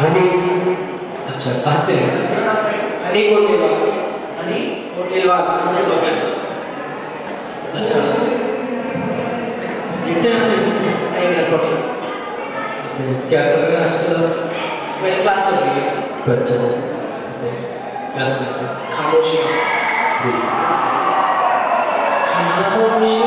हनी अच्छा कहाँ से है? हनी होटल वाला हनी? होटल वाला अच्छा सीखते हैं आप से नहीं घर पर क्या कर रहे हैं आजकल आप? क्लास चल रही है। अच्छा ओके क्या सुनते हैं? खामोशियाँ प्लीज़ खामोशी?